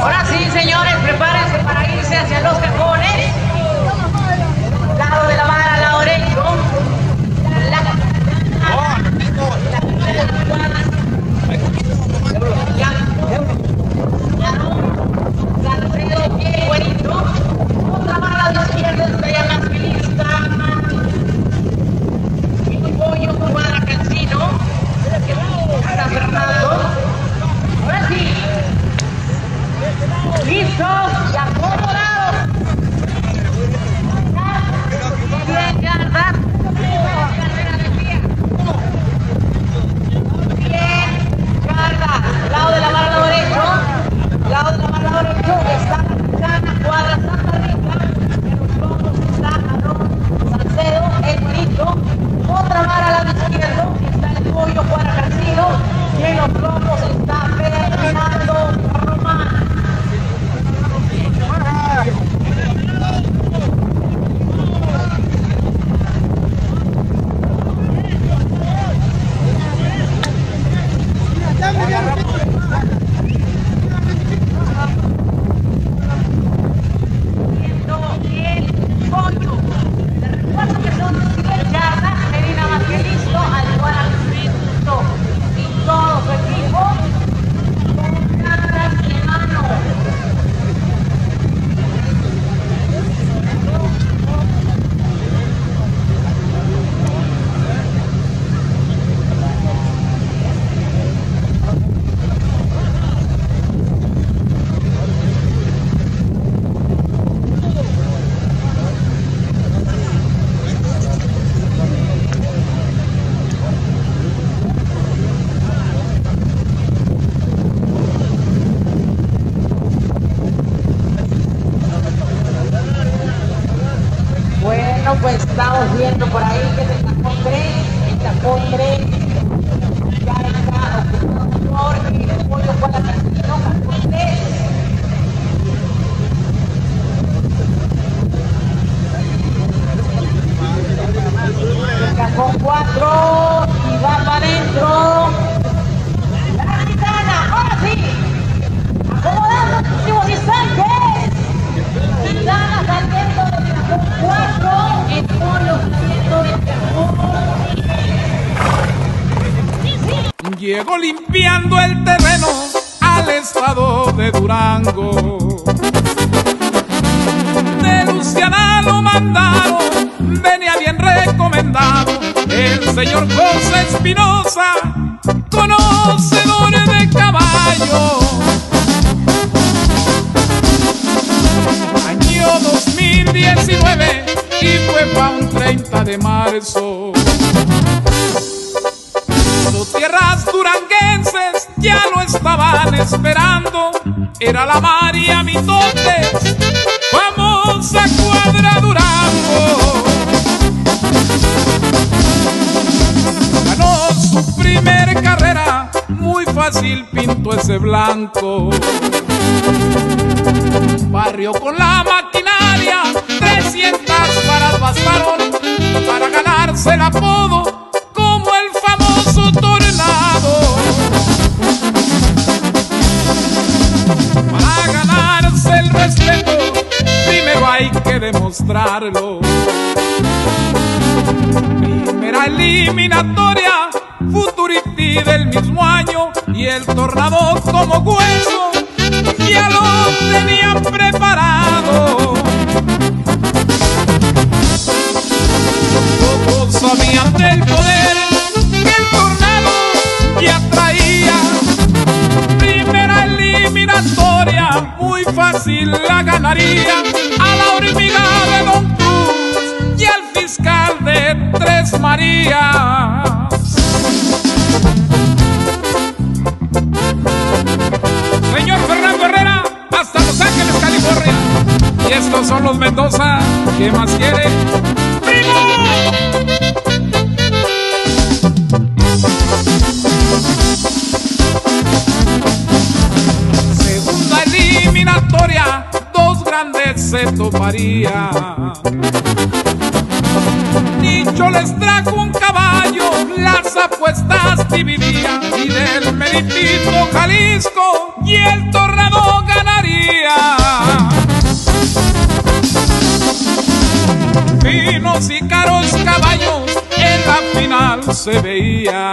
Ahora sí, señores, prepárense para irse hacia los Estamos viendo por ahí que es el tapón 3, el tapón 3 ya está ocupado por el pollo con la tercera, tapón 3. El tapón 4. Llego limpiando el terreno al estado de Durango. De Luciana lo mandaron, venía bien recomendado. El señor José Espinosa, conocedor de caballo. Año 2019 y fue para un 30 de marzo estaban esperando. Era la María Mitotes, famosa cuadra Durango. Ganó su primer carrera, muy fácil pintó ese blanco. Barrio con la maquinaria, 300 varas bastaron para ganarse el apodo demostrarlo. Primera eliminatoria, Futurity del mismo año y el tornado como hueso ya lo tenían preparado. Todos sabían del poder que el tornado ya traía. Primera eliminatoria, muy fácil la ganaría Señor Fernando Herrera, hasta Los Ángeles, California. Y estos son los Mendoza. ¿Qué más quiere? Segunda eliminatoria, dos grandes se toparían. Nicho les trajo un caballo, las apuestas dividían y del meritito Jalisco y el tornado ganaría. Finos y caros caballos en la final se veía.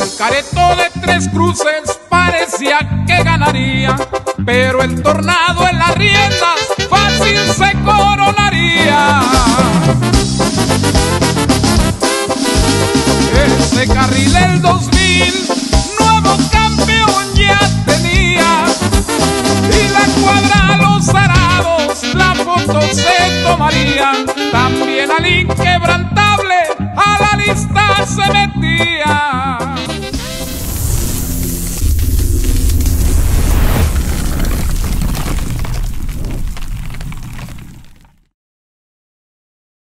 El careto de tres cruces parecía que ganaría, pero el tornado en las riendas fácil se coronaría. Ese carril el 2000, nuevo campeón ya tenía. Y la cuadra, los arados, la foto se tomarían. También al Inque